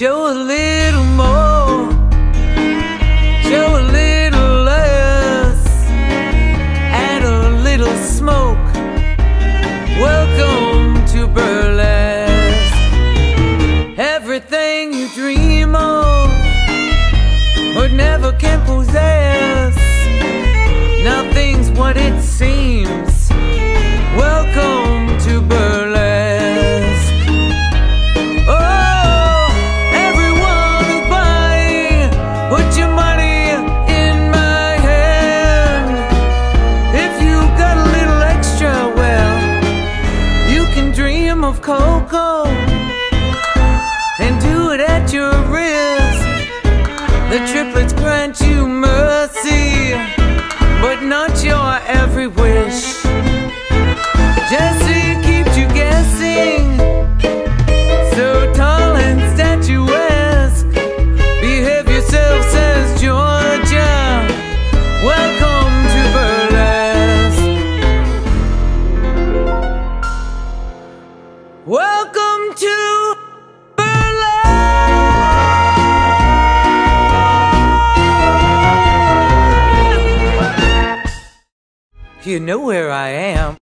Show a little more, show a little less, add a little smoke. Welcome to burlesque. Everything you dream of, but never can possess. Nothing's what it seems. Of cocoa and do it at your risk. The triplets Welcome to burlesque. You know where I am.